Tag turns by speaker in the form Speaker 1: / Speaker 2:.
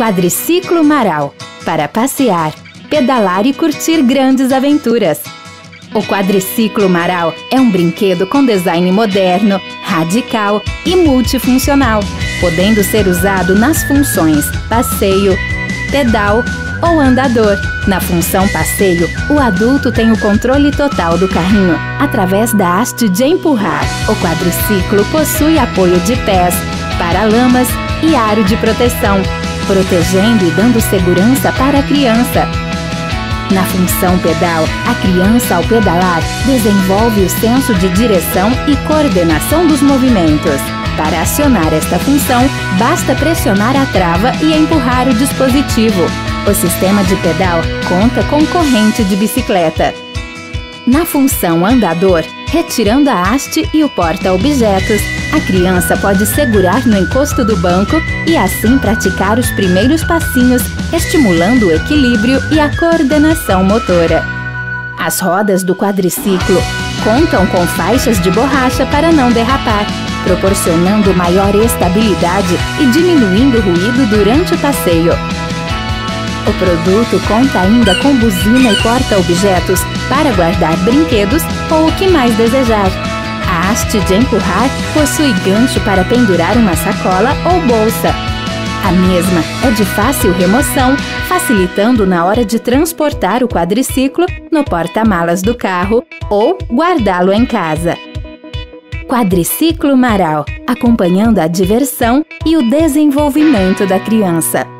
Speaker 1: Quadriciclo Maral para passear, pedalar e curtir grandes aventuras. O quadriciclo Maral é um brinquedo com design moderno, radical e multifuncional, podendo ser usado nas funções passeio, pedal ou andador. Na função passeio, o adulto tem o controle total do carrinho através da haste de empurrar. O quadriciclo possui apoio de pés, paralamas e aro de proteção, protegendo e dando segurança para a criança. Na função pedal, a criança, ao pedalar, desenvolve o senso de direção e coordenação dos movimentos. Para acionar esta função, basta pressionar a trava e empurrar o dispositivo. O sistema de pedal conta com corrente de bicicleta. Na função andador, retirando a haste e o porta-objetos, a criança pode segurar no encosto do banco e assim praticar os primeiros passinhos, estimulando o equilíbrio e a coordenação motora. As rodas do quadriciclo contam com faixas de borracha para não derrapar, proporcionando maior estabilidade e diminuindo o ruído durante o passeio. O produto conta ainda com buzina e porta-objetos para guardar brinquedos ou o que mais desejar. A haste de empurrar possui gancho para pendurar uma sacola ou bolsa. A mesma é de fácil remoção, facilitando na hora de transportar o quadriciclo no porta-malas do carro ou guardá-lo em casa. Quadriciclo Maral, acompanhando a diversão e o desenvolvimento da criança.